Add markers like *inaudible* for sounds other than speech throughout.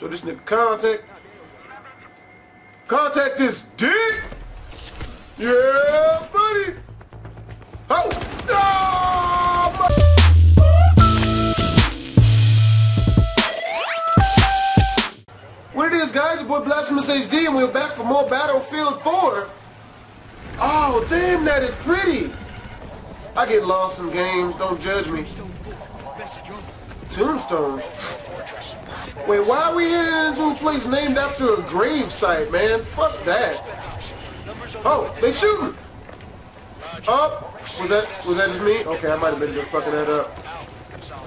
Show this nigga contact. Contact this dick. Yeah, buddy. Oh. Ah, What it is, guys? Your boy Blastphamous HD, and we're back for more Battlefield 4. Oh, damn, that is pretty. I get lost in games, don't judge me. Tombstone? Wait, why are we heading into a place named after a grave site, man? Fuck that. Oh, they shooting! Up! Was that was that just me? Okay, I might have been just fucking that up.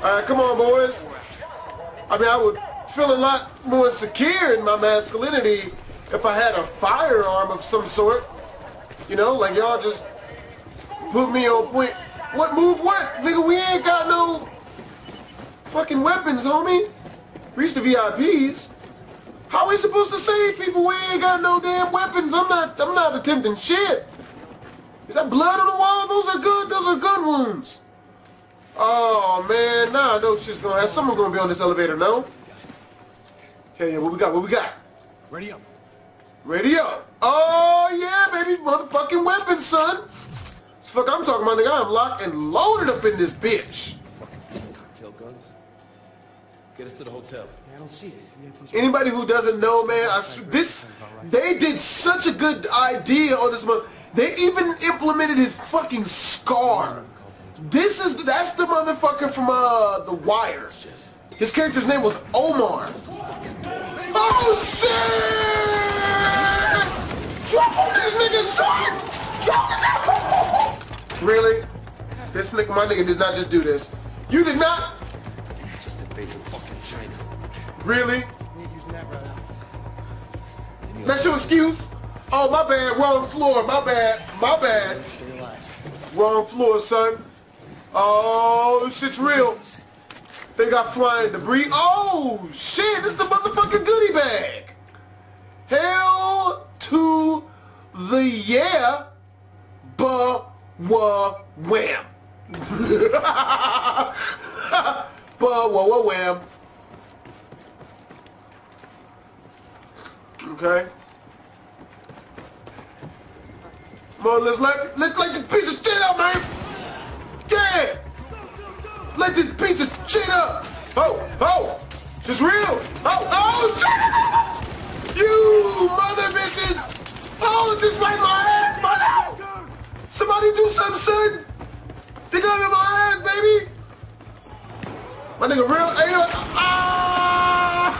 Alright, come on, boys. I mean, I would feel a lot more secure in my masculinity if I had a firearm of some sort. You know, like y'all just put me on point. What move what? Nigga, we ain't got no fucking weapons, homie. Reach the VIPs. How we supposed to save people? We ain't got no damn weapons. I'm not I'm not attempting shit. Is that blood on the wall? Those are good, those are gun wounds. Oh man, nah, those shit's gonna have someone gonna be on this elevator, no? Hell yeah, what we got? What we got? Ready up. Ready up. Oh yeah, baby, motherfucking weapons, son. fuck I'm talking about, nigga. I'm locked and loaded up in this bitch. Get us to the hotel. I don't see it. Anybody who doesn't know, man, I, this they did such a good idea on this month. They even implemented his fucking scar. This is that's the motherfucker from uh The Wire. His character's name was Omar. Oh shit! Drop on these niggas, son! Really? This nigga, my nigga did not just do this. You did not? Invaded fucking China. Really? That. That's your excuse? Oh, my bad. Wrong floor. My bad. My bad. Wrong floor, son. Oh, shit's real. They got flying debris. Oh, shit. This is a motherfucking goodie bag. Hell to the yeah. Ba wa wham. *laughs* wa wa wham. Okay. Come on, let's let let's let this piece of shit up, man. Yeah. Let this piece of shit up. Oh, oh, it's real. Oh, oh, shit! You mother bitches! Oh, just wipe my ass, mother! Somebody do something, son. They got me my ass, baby. My nigga real. Hey, ah!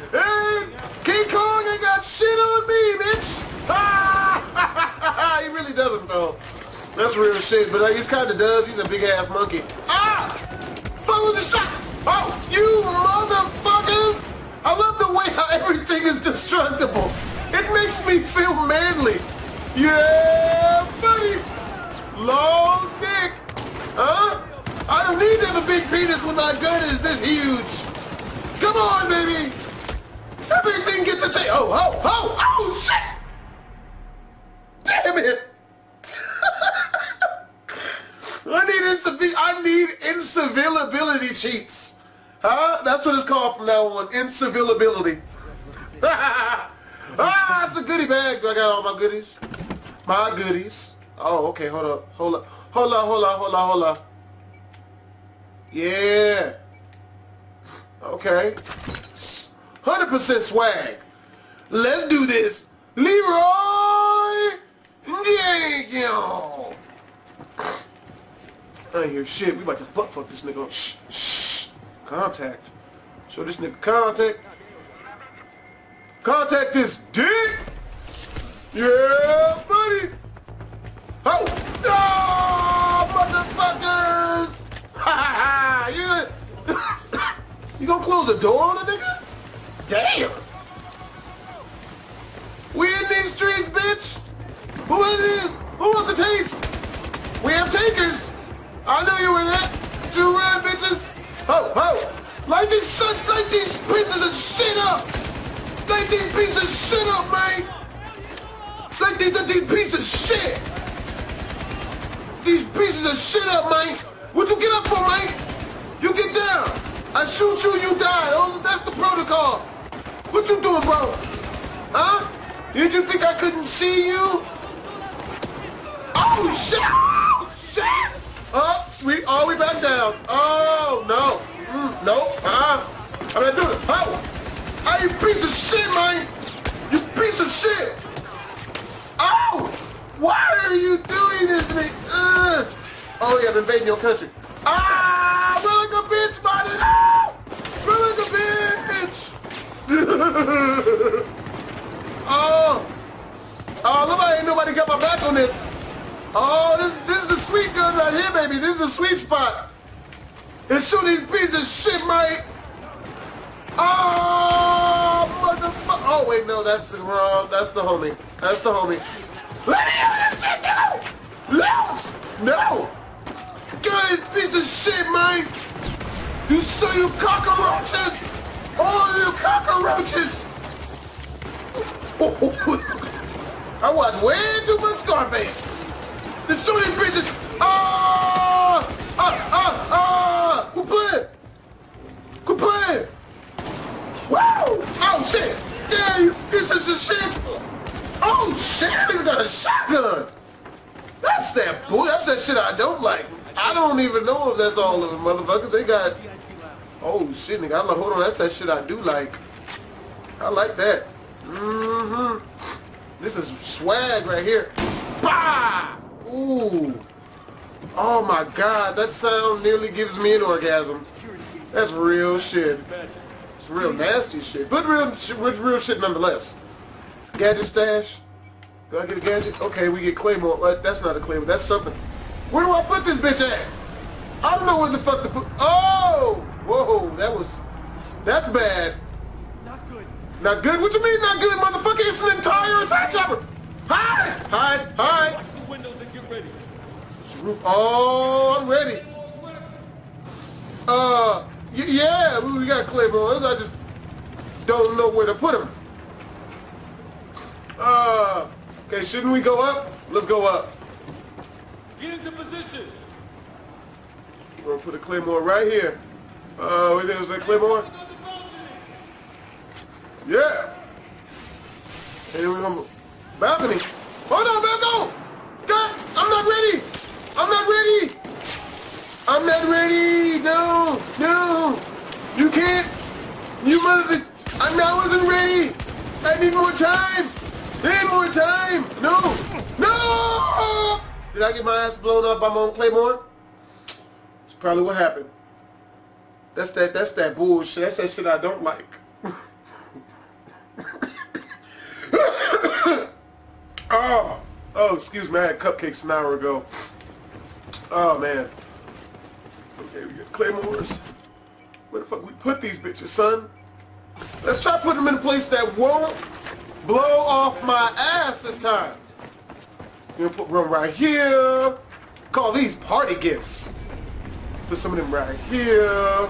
*laughs* hey, King Kong ain't got shit on me, bitch. Ah! *laughs* he really doesn't though. That's real shit, but like, he kind of does. He's a big ass monkey. Ah! Follow the shot. Oh, you motherfuckers! I love the way how everything is destructible. It makes me feel manly. Yeah, buddy. I don't need to have a big penis when my gun is this huge. Come on, baby. Everything gets a take. Oh, oh, oh, oh, shit. Damn it. *laughs* I need I need incivilability cheats. Huh? That's what it's called from now on. Incivilability. *laughs* ah, it's a goodie bag. I got all my goodies. My goodies. Oh, okay. Hold up. Hold up. Hold up. Hold up. Hold up. Hold up. Yeah. Okay. 100% swag. Let's do this. Leeroy Jenkins. I hear shit. We about to butt fuck this nigga. Shh. Shh. Contact. Show this nigga contact. Contact this dick. Yeah, buddy. Oh. Oh, ah, motherfuckers. You, gonna close the door on a nigga? Damn. We in these streets, bitch. Who is this? Who wants a taste? We have takers. I knew you were that. You run, bitches. Ho, ho. Light these light these pieces of shit up. Light these pieces of shit up, man. Light these, these pieces of shit. These pieces of shit up, man. What you get up for, man? You get down. I shoot you, you die. Those, that's the protocol. What you doing, bro? Huh? Did you think I couldn't see you? Oh, shit! Oh, shit! Oh, sweet. Oh, we back down. Oh, no. Mm, no. Uh-uh. I'm not doing it. Oh! Oh, you piece of shit, man! You piece of shit! Oh! Why are you doing this to me? Uh. Oh, yeah, I'm invading your country. *laughs* oh! Oh, look, ain't nobody got my back on this. Oh, this this is the sweet gun right here, baby. This is the sweet spot. And shoot these pieces of shit, mate. Oh, motherfucker. Oh, wait, no, that's the wrong. That's the homie. That's the homie. Let me out of this shit, no! Loose! No! This piece of shit, man! You saw you cockroaches! All you cockroaches! I watch way too much Scarface! Destroy these bitches! Ah! Ah! Ah! Ah! Quit playing! Woo! Oh shit! Damn you pieces of shit! Oh shit! I even got a shotgun! That's that boy. That's that shit I don't like. I don't even know if that's all of them motherfuckers. They got. Oh shit, nigga. I'm like, hold on. That's that shit I do like. I like that. Mm-hmm. This is swag right here. Bah! Ooh. Oh my god, that sound nearly gives me an orgasm. That's real shit. It's real nasty shit, but real, real, real shit nonetheless. Gadget stash. Do I get a gadget? Okay, we get Claymore. Uh, That's not a Claymore. That's something. Where do I put this bitch at? I don't know where the fuck to put. Oh! Whoa, that was. That's bad. Not good. Not good? What you mean not good, motherfucker? It's an entire attack chopper. Hide! Hide! Hide! Watch the windows and get ready. Roof. Oh, I'm ready. Uh, yeah, we we got Claymores. I just don't know where to put them. Uh, okay, shouldn't we go up? Let's go up. Get into position. We're gonna put a Claymore right here. Uh, there's that Claymore? The balcony. Yeah. And then we're gonna balcony. Hold on, Balcony! God, I'm not ready. I'm not ready. I'm not ready. No, no. You can't. You mother. I I wasn't ready. I need more time. Need more time. No, no. Did I get my ass blown up by my own Claymore? It's probably what happened. That's that. That's that bullshit. That's that shit I don't like. *coughs* oh, oh, excuse me. I had cupcakes an hour ago. Oh man. Okay, we got claymores. Where the fuck we put these bitches, son? Let's try putting them in a place that won't blow off my ass this time. We're gonna put one right here. Call these party gifts. Put some of them right here.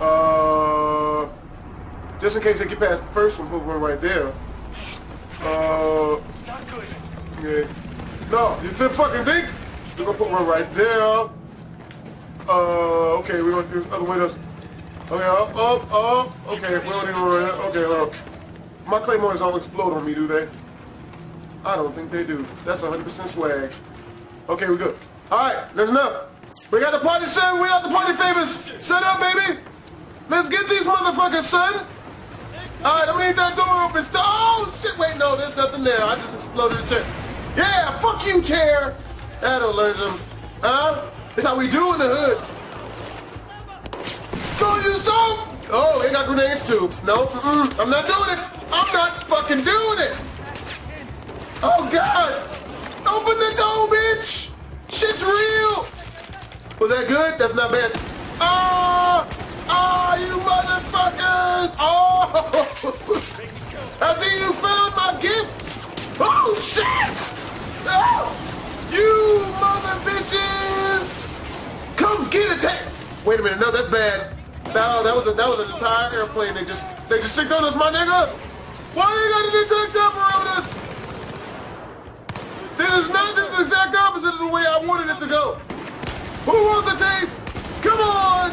Uh, just in case they get past the first one, put one right there. Uh, yeah. No, you didn't fucking think? We're gonna put one right there. Uh, okay, we're gonna do other windows. Okay, up, up, up. Okay, we don't even worry. Okay, hold on. My claymores don't explode on me, do they? I don't think they do. That's 100% swag. Okay, we good. All right, there's enough. We got the party set. We got the party favors. Set up, baby. Let's get these motherfuckers, son. All right, I'm gonna need that door open. Oh, shit. Wait, no, there's nothing there. I just exploded the chair. Yeah, fuck you, chair. That'll learn them. Huh? That's how we do in the hood. Go you some. Oh, they got grenades too. No, mm-mm, I'm not doing it. I'm not fucking doing it. Oh, God. Open the door, bitch. Shit's real. Was that good? That's not bad. Ah! Ah, you motherfuckers! Oh! I see you found my gift! Oh, shit! Oh! You mother bitches! Come get it! Wait a minute, no, that's bad. No, that was a that was an entire airplane. They just they just sicked on us, my nigga. Why you got an attack chopper on us? This is not this is exact opposite of the way I wanted it to go. Who wants a taste? Come on!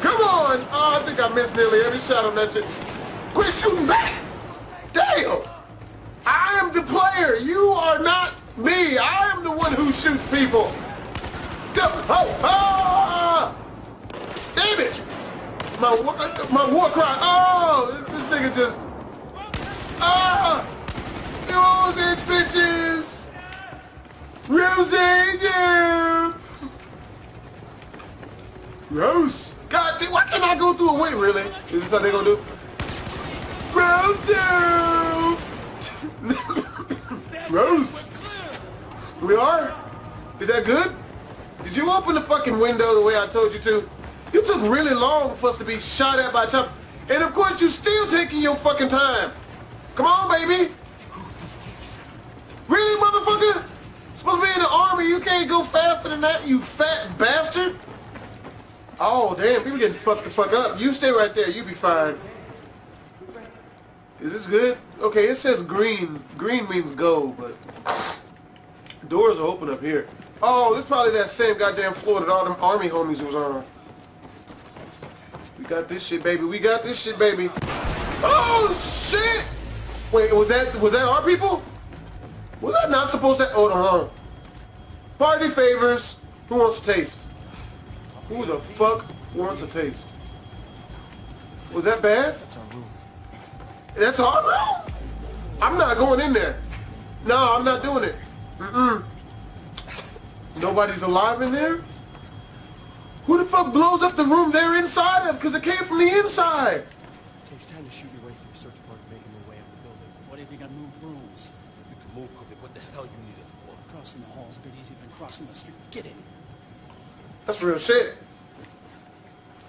Come on! Oh, I think I missed nearly every shot on that shit. Quit shooting back! Damn! I am the player. You are not me. I am the one who shoots people. Go! Oh! Ah! Damn it! My my war cry. Oh! This, this nigga just. Ah! Use it, bitches! Rosie, Rose! God, why can't I go through a way, really? Is this how they gonna do? Rose! *laughs* Rose! We are? Is that good? Did you open the fucking window the way I told you to? You took really long for us to be shot at by chop. And of course, you're still taking your fucking time. Come on, baby. Really, motherfucker? Supposed to be in the army, you can't go faster than that, you fat bastard? Oh, damn, people getting fucked the fuck up. You stay right there, you be fine. Is this good? Okay, it says green. Green means go, but doors are open up here. Oh, this is probably that same goddamn floor that all them army homies was on. We got this shit, baby. We got this shit, baby. Oh, shit! Wait, was that was that our people? Was that not supposed to... Hold on, Party favors. Who wants to taste? Who the fuck wants a taste? Was that bad? That's our room. That's our room? I'm not going in there. No, I'm not doing it. Mm-mm. Nobody's alive in there? Who the fuck blows up the room they're inside of? Because it came from the inside. It takes time to shoot your way through search party making your way up the building. What if you got moved rooms? You can move quickly. What the hell you need us for? Crossing the hall's a bit easier than crossing the street. Get in. That's real shit.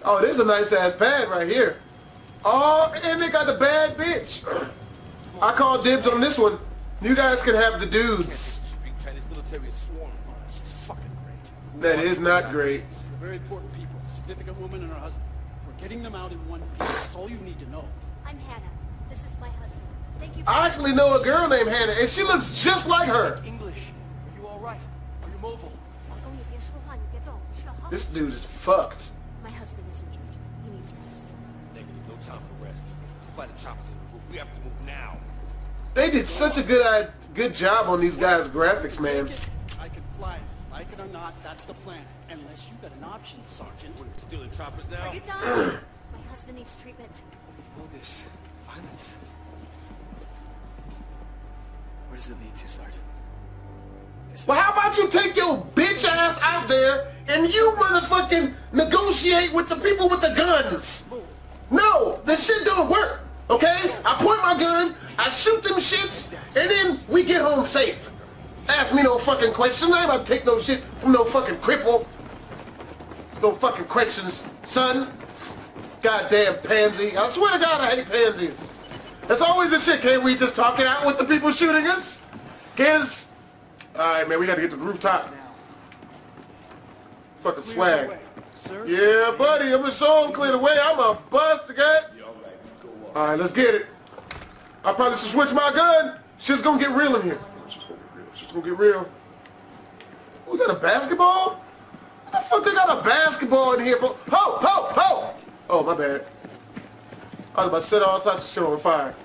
Oh, this is a nice ass pad right here. Oh, and they got the bad bitch. I call dibs on this one. You guys can have the dudes. Street military is swarming. That's fucking great. That is not great. We're very important people. Significant woman and her husband. We're getting them out in one piece. That's all you need to know. I'm Hannah. This is my husband. Thank you. I actually know a girl named Hannah, and she looks just like her. English. Are you all right? Are you mobile? This dude is fucked. My husband is injured. He needs rest. Negative. No time for rest. Despite the choppers in the roof, we have to move now. They did such a good uh, good job on these guys' graphics, man. I can fly. Like it or not, that's the plan. Unless you got an option, Sergeant. We're stealing choppers now? Are you done? *clears throat* My husband needs treatment. All this violence. Where does it lead to, Sergeant? Well, how about you take your bitch ass out there and you motherfucking negotiate with the people with the guns? No, this shit don't work. Okay? I point my gun, I shoot them shits, and then we get home safe. Ask me no fucking questions. I ain't about to take no shit from no fucking cripple. No fucking questions, son. Goddamn pansy. I swear to God, I hate pansies. That's always the shit. Can't we just talk it out with the people shooting us? Kids? Alright, man, we gotta get to the rooftop. Fucking swag. Yeah, buddy, I'm gonna show him clear the way. I'm a bust, okay? Alright, let's get it. I probably should switch my gun. Shit's gonna get real in here. Shit's gonna get real. Shit's gonna get real. Who's that, a basketball? What the fuck they got a basketball in here for? Ho, ho, ho! Oh, my bad. I was about to set all types of shit on fire.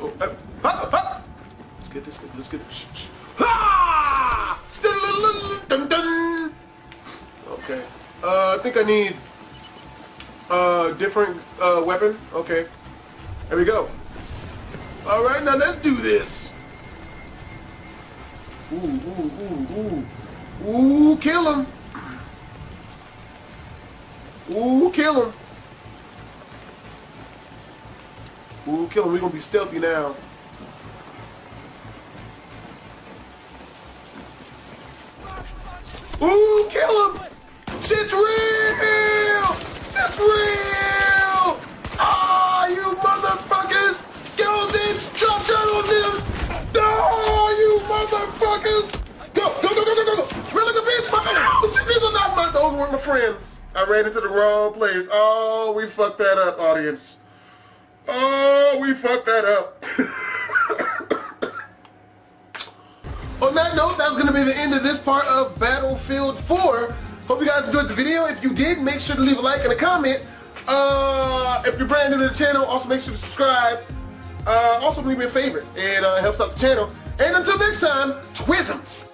Oh, uh, ha, ha. Let's get this thing. Let's get this. Shh, shh. Ha! Dun, dun. dun. Okay. Uh, I think I need uh, different uh, weapon. Okay. There we go. All right, now let's do this. Ooh, ooh, ooh, ooh. Ooh, kill him. Ooh, kill him. Ooh, kill him. We're going to be stealthy now. Those weren't my friends. I ran into the wrong place. Oh, we fucked that up, audience. Oh, we fucked that up. *coughs* On that note, that's going to be the end of this part of Battlefield 4. Hope you guys enjoyed the video. If you did, make sure to leave a like and a comment. Uh, if you're brand new to the channel, also make sure to subscribe. Uh, also leave me a favorite. It uh, helps out the channel. And until next time, Twisms.